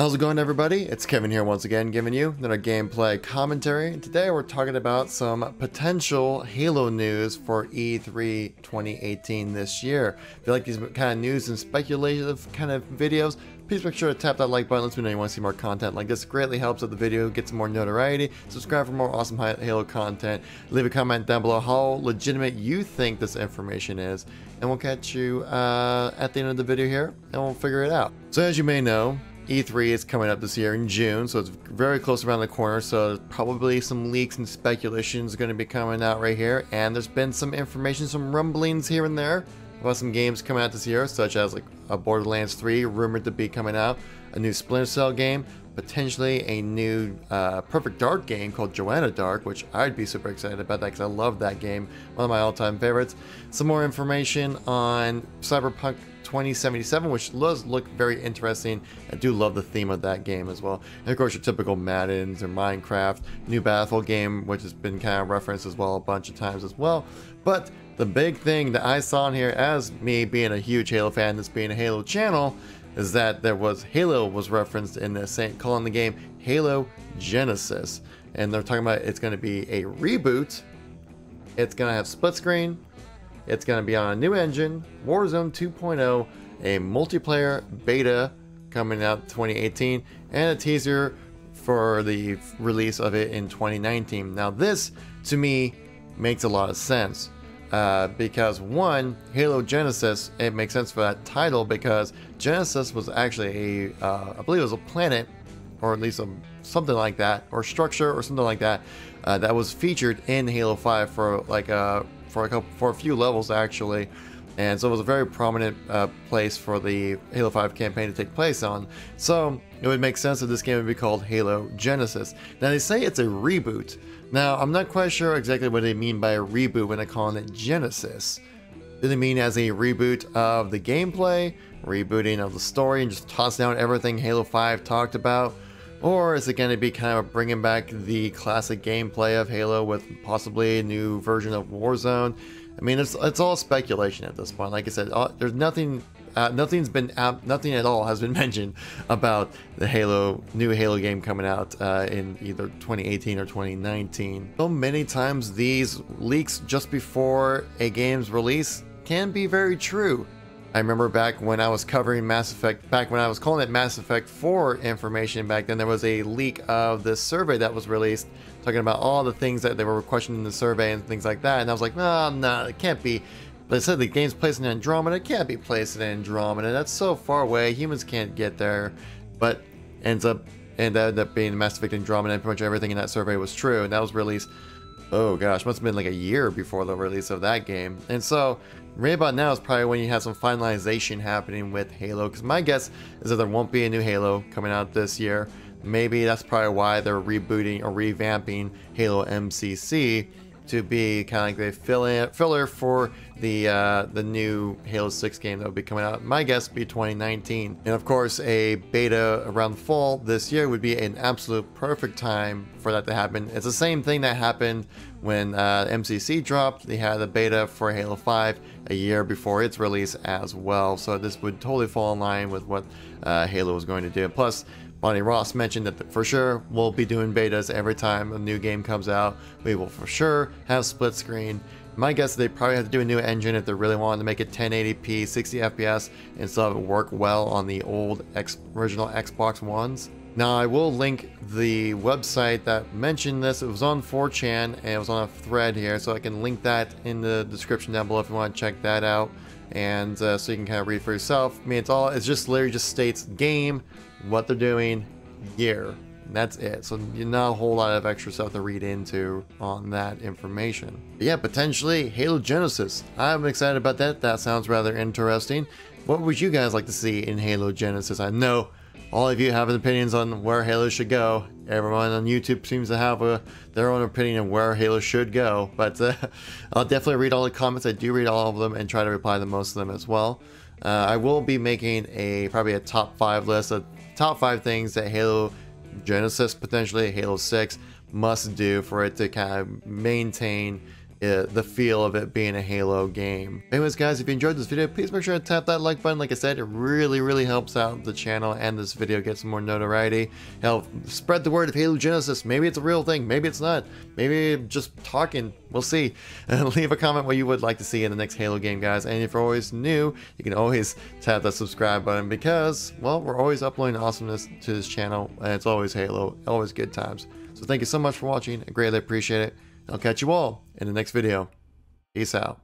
How's it going everybody? It's Kevin here once again giving you another gameplay commentary. Today we're talking about some potential Halo news for E3 2018 this year. If you like these kind of news and speculative kind of videos, please make sure to tap that like button. Let me know you want to see more content like this. Greatly helps if the video gets more notoriety. Subscribe for more awesome Halo content. Leave a comment down below how legitimate you think this information is. And we'll catch you uh, at the end of the video here and we'll figure it out. So as you may know, E3 is coming up this year in June, so it's very close around the corner, so probably some leaks and speculations going to be coming out right here, and there's been some information, some rumblings here and there about some games coming out this year, such as like a Borderlands 3 rumored to be coming out, a new Splinter Cell game, potentially a new uh, Perfect Dark game called Joanna Dark, which I'd be super excited about that because I love that game, one of my all-time favorites. Some more information on Cyberpunk 2077, which does look very interesting. I do love the theme of that game as well. And of course, your typical Maddens or Minecraft, new Battlefield game, which has been kind of referenced as well a bunch of times as well. But the big thing that I saw in here, as me being a huge Halo fan, this being a Halo channel, is that there was Halo was referenced in this, saying, calling the game Halo Genesis. And they're talking about it's going to be a reboot. It's going to have split screen, it's going to be on a new engine, Warzone 2.0, a multiplayer beta coming out 2018, and a teaser for the release of it in 2019. Now this, to me, makes a lot of sense. Uh, because one, Halo Genesis, it makes sense for that title because Genesis was actually a, uh, I believe it was a planet, or at least a, something like that, or structure or something like that, uh, that was featured in Halo 5 for like a for a couple for a few levels actually and so it was a very prominent uh, place for the Halo 5 campaign to take place on. So it would make sense that this game would be called Halo Genesis. Now they say it's a reboot. Now I'm not quite sure exactly what they mean by a reboot when they're calling it Genesis. Do they mean as a reboot of the gameplay, rebooting of the story, and just tossing out everything Halo 5 talked about? Or is it going to be kind of bringing back the classic gameplay of Halo with possibly a new version of Warzone? I mean, it's, it's all speculation at this point. Like I said, uh, there's nothing, uh, nothing's been, uh, nothing at all has been mentioned about the Halo, new Halo game coming out uh, in either 2018 or 2019. So many times these leaks just before a game's release can be very true. I remember back when I was covering Mass Effect, back when I was calling it Mass Effect 4 information back then, there was a leak of this survey that was released talking about all the things that they were questioning in the survey and things like that. And I was like, no, no, it can't be. But said the game's placed in Andromeda. It can't be placed in Andromeda. That's so far away. Humans can't get there. But ends up, and that ended up being Mass Effect Andromeda and pretty much everything in that survey was true. And that was released oh gosh, must have been like a year before the release of that game. And so, right about now is probably when you have some finalization happening with Halo, because my guess is that there won't be a new Halo coming out this year. Maybe that's probably why they're rebooting or revamping Halo MCC to be kind of like the fill filler for the uh, the new Halo 6 game that will be coming out. My guess would be 2019. And of course, a beta around the fall this year would be an absolute perfect time for that to happen. It's the same thing that happened when uh, MCC dropped. They had a beta for Halo 5 a year before its release as well. So this would totally fall in line with what uh, Halo was going to do. Plus, Bonnie Ross mentioned that for sure we'll be doing betas every time a new game comes out. We will for sure have split screen. My guess is they probably have to do a new engine if they really wanted to make it 1080p, 60 FPS, and still have it work well on the old original Xbox Ones. Now I will link the website that mentioned this. It was on 4chan and it was on a thread here, so I can link that in the description down below if you want to check that out. And uh, so you can kind of read for yourself. I mean, it's all, it's just literally just states game, what they're doing, year. That's it. So not a whole lot of extra stuff to read into on that information. But yeah, potentially Halo Genesis. I'm excited about that. That sounds rather interesting. What would you guys like to see in Halo Genesis? I know all of you have opinions on where Halo should go. Everyone on YouTube seems to have a, their own opinion of where Halo should go. But uh, I'll definitely read all the comments. I do read all of them and try to reply to most of them as well. Uh, I will be making a probably a top five list of top five things that Halo Genesis, potentially Halo 6, must do for it to kind of maintain it, the feel of it being a Halo game. Anyways, guys, if you enjoyed this video, please make sure to tap that like button. Like I said, it really, really helps out the channel and this video get some more notoriety. Help spread the word of Halo Genesis. Maybe it's a real thing. Maybe it's not. Maybe just talking. We'll see. Leave a comment what you would like to see in the next Halo game, guys. And if you're always new, you can always tap that subscribe button because, well, we're always uploading awesomeness to this channel. And it's always Halo. Always good times. So thank you so much for watching. I greatly appreciate it. I'll catch you all in the next video. Peace out.